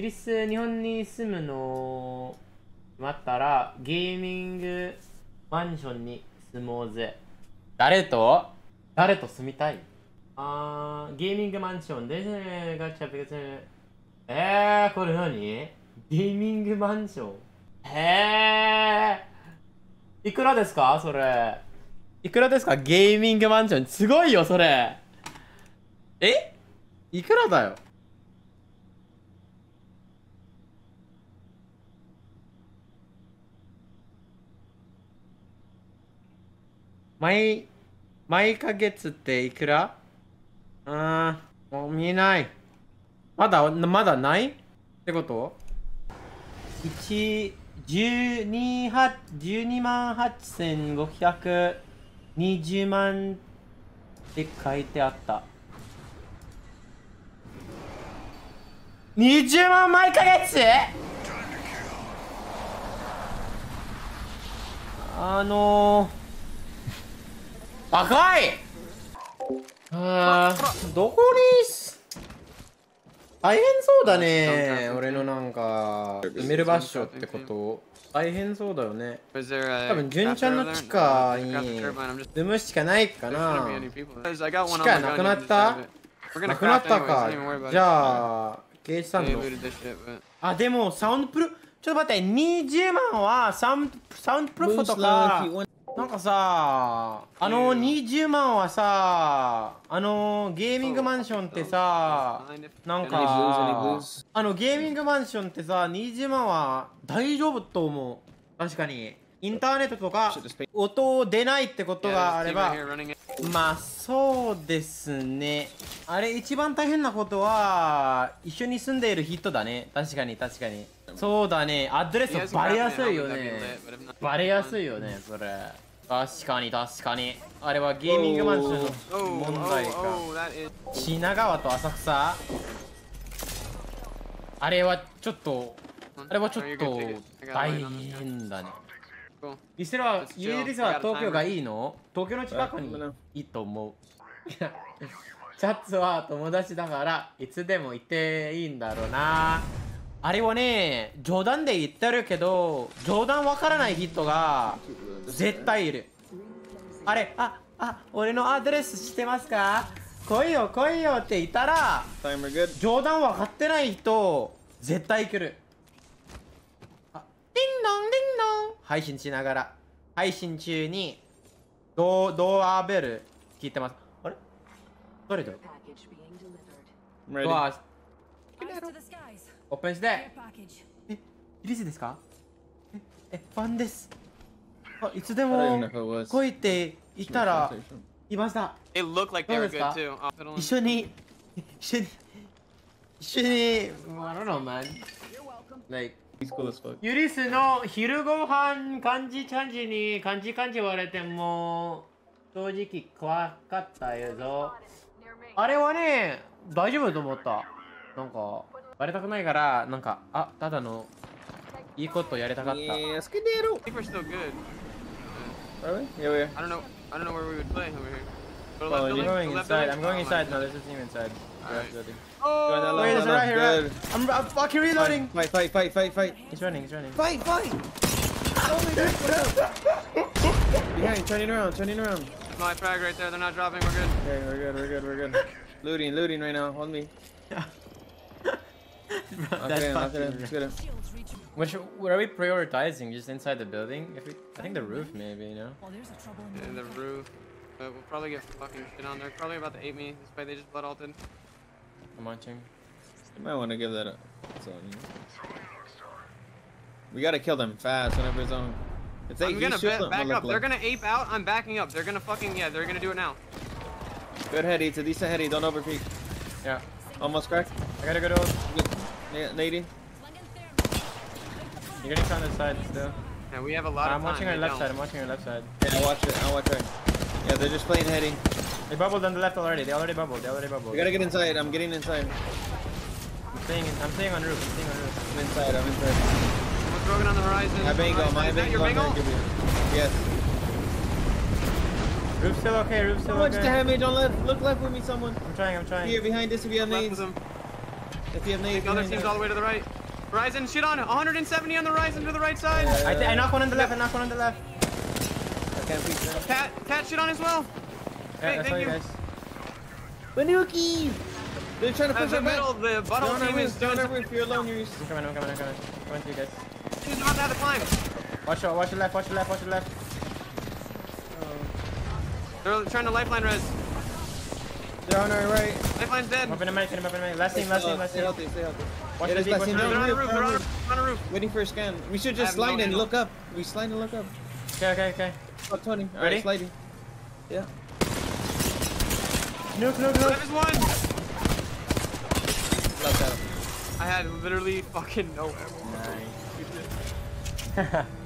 イギリス、日本に住むの決まったら、ゲーミングマンションに住もうぜ。誰と？誰と住みたい？あー、ゲーミングマンションで、ガチャ別に。えー、これ何？ゲーミングマンション？へー。いくらですか？それ。いくらですか？ゲーミングマンション。すごいよ、それ。え？いくらだよ？毎、毎ヶ月っていくら？あー、もう見えない。まだ、まだない？ってこと ?1、12, 12万8520万って書いてあった。20万毎ヶ月？あのー、高い。あー。どこにす？大変そうだね俺のなんか埋める場所ってこと。大変そうだよね。多分純ちゃんの地下に住むしかないかな。地下なくなった？なくなったか。じゃあケイジさんの。あでもサウンドプルちょっと待って20万はサウンドサウンドプルフとかなんかさあの20万はさあのゲーミングマンションってさ.なん?か?あのゲーミングマンションってさ20万は大丈夫と思う。確かに。インターネットとか音出ないってことがあれば.まあそうですね。あれ一番大変なことは一緒に住んでいる人だね。確かに確かに。そうだね。アドレスバレやすいよね。バレやすいよねそれ確かに確かに。あれはゲーミングマンションの Oh, 問題 oh, か oh. 品川と浅草？あれはちょっとあれはちょっと大変だね.リスは Let's chill. ユーリスは東京がいいの？東京の近くにいいと思う。い やチャッツは友達だからいつでもいていいんだろうなあれはね冗談で言ってるけど冗談わからない人が絶対いる。あれああ俺のアドレス知ってますか？来いよ来いよって言ったら.冗談分かってない人絶対来る。あディンドンディンドン配信しながら配信中にドドアベル聞いてます。あれ？誰だ Package being delivered. I'm ready. ドアオーしてえ、リズですか？え、ファンです。あ、いつでも来いて言ったらいました。一緒に、一緒に、一緒に、ユリスの昼ごはん漢字チャンジに漢字漢字言われても正直怖かったよぞあれはね大丈夫と思った。なんかバレたくないからなんかあただのいいことやりたかった Yeah, Skidero. I think we're still good. Are we? Yeah, we are. I don't know. I don't know where we would play over here. Well, left you're going inside? I'm going Oh, inside building. there's a team inside down Oh! Wait, it's low. right here right. Good. I'm, I'm fucking reloading Fight, fight, fight, fight, fight. He's running he's running Fight, fight. Behind, turning around, turning around. There's my frag right there. They're not dropping. We're good. Okay, we're good, we're good, we're good. looting, looting right now. Hold me. That's Okay, knock it fucking in. Him. Which what are we prioritizing? Just inside the building? If we, I think the roof maybe, you know. Oh, there's a trouble in In the roof. But we'll probably get fucking shit on. They're probably about to ape me. This way they just blood alted. I'm watching. You might want to give that a zone. you know? We gotta kill them fast whenever it's on. If they I'm gonna shoot ba- them, back look, up. They're gonna ape out. I'm backing up. They're gonna fucking yeah. They're gonna do it now. Good heady, it's a decent heady. Don't overpeak. Yeah. Almost cracked. I gotta go to Good. Yeah, lady. You're getting on the side still. Yeah, we have a lot I'm of time. watching our They left don't. side, I'm watching our left side. Yeah, I watch it. I watch her. Yeah, they're just playing heading. They bubbled on the left already, they already bubbled, they already bubbled. We gotta get inside. I'm getting inside. I'm staying in, I'm staying on roof, I'm staying on roof. I'm inside. I'm inside. Someone's broken on the horizon. My bingo. Horizon. My Is bingo. your I'm bingo? gonna. Yes. Roof's still okay, roof's How still much okay. damage on left? Look left with me, someone. I'm trying, I'm trying. Here, behind this, if you have Left nades. Them. If you have nades, The other team's all the way to the right. Horizon, shit on 170 on the horizon to the right side. I, I knock one on the left, I knock one on the left. I can't peek. Cat, cat shit on as well. Yeah, Hey, thank you you. guys. Banuki! They're trying to push the our back. middle, the They're bottle on team is roof, they're doing on our roof. You're alone, you're I'm coming, I'm coming, I'm coming. Coming to you guys. She's about to have to climb. Watch out, watch the left, watch the left, watch the left. They're trying to lifeline res. They're on our right. Lifeline's dead. I'm up in the mic, I'm in the mic. Last team, last team, last Stay healthy, stay healthy. Watch Yeah, the there's deep, last watch team the They're on the roof. roof, They're on the roof. on a roof. Waiting for a scan. We should just have no slide and look up. We slide and look up. Okay, okay, okay. Oh, Tony. All Ready? right, sliding. Yeah. Nuke, nuke, nuke. Left is one. Left out. I had literally fucking no ammo. Nice.